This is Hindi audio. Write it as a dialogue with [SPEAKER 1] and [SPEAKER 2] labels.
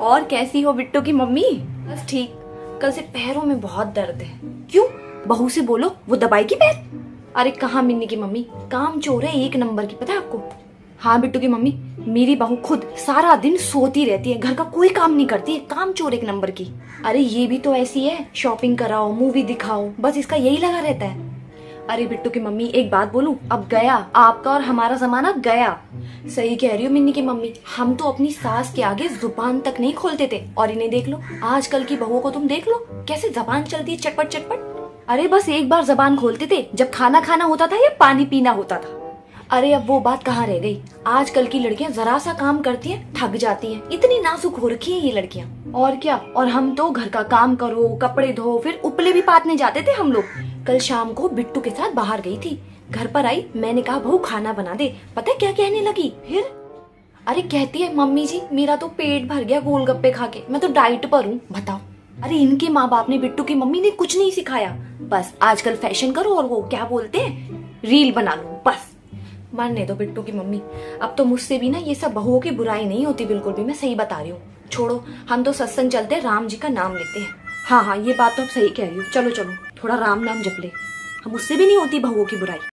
[SPEAKER 1] और कैसी हो बिट्टू की मम्मी? बस ठीक। कल से पैरों में बहुत दर्द है। क्यों? बहू से बोलो वो दबाएगी पैर? अरे कहाँ मिन्नी की मम्मी? काम चोर है एक नंबर की पता है आपको? हाँ बिट्टू की मम्मी मेरी बहू खुद सारा दिन सोती रहती है घर का कोई काम नहीं करती है काम चोर एक नंबर की। अरे ये भी तो ऐसी है शॉपिंग कराओ मूवी दिखाओ बस इसका यही लगा रहता है। अरे बिट्टू की मम्मी, एक बात बोलूँ? अब गया, आपका और हमारा जमाना गया। सही कह रही हो मिन्नी की मम्मी, हम तो अपनी सास के आगे ज़ुबान तक नहीं खोलते थे। और इन्हें देख लो, आजकल की बहुओं को तुम देख लो, कैसे जबान चलती है चटपट चटपट। अरे बस एक बार जबान खोलते थे, जब खाना खाना होता था या पानी पीना होता था। अरे अब वो बात कहाँ रह गई? आजकल की लड़कियाँ जरा सा काम करती हैं, थक जाती हैं, इतनी नाजुक हो रखी हैं ये लड़कियाँ। और क्या? और हम तो घर का काम करो, कपड़े धो, फिर उपले भी पातने जाते थे हम लोग। कल शाम को बिट्टू के साथ बाहर गई थी। घर पर आई, मैंने कहा, बहू, खाना बना दे। पता है क्या कहने लगी? फिर? अरे, कहती है, मम्मी जी, मेरा तो पेट भर गया गोलगप्पे खा के। मैं तो डाइट पर हूँ, बताओ। अरे, इनके माँ बाप ने बिट्टू की मम्मी ने कुछ नहीं सिखाया। बस, आजकल फ़ैशन करो और वो, क्या बोलते हैं, रील बना लो, बस। मानने दो बिट्टू की मम्मी। अब तो मुझसे भी ना ये सब बहुओं की बुराई नहीं होती बिल्कुल भी, मैं सही बता रही हूँ। छोड़ो, हम तो सत्संग चलते राम जी का नाम लेते हैं। हाँ हाँ ये बात तो आप सही कह रही हो। चलो चलो। थोड़ा राम नाम जप ले। हम उससे भी नहीं होती बहुओं की बुराई।